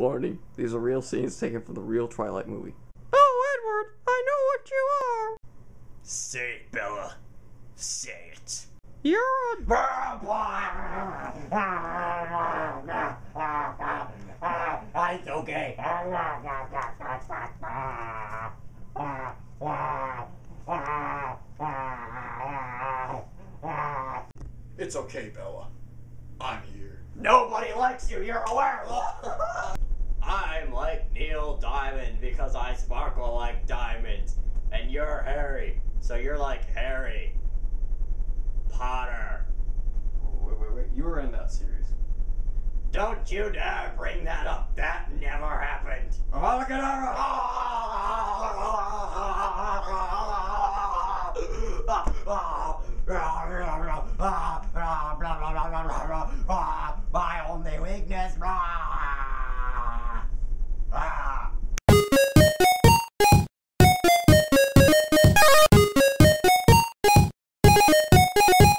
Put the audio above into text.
Warning, these are real scenes taken from the real Twilight movie. Oh, Edward, I know what you are. Say it, Bella. Say it. You're a. It's okay. It's okay, Bella. I'm here. Nobody likes you, you're aware. I'm So you're like Harry Potter. Wait, wait, wait. You were in that series. Don't you dare bring that up. That never happened. Oh, Avada Kedavra! you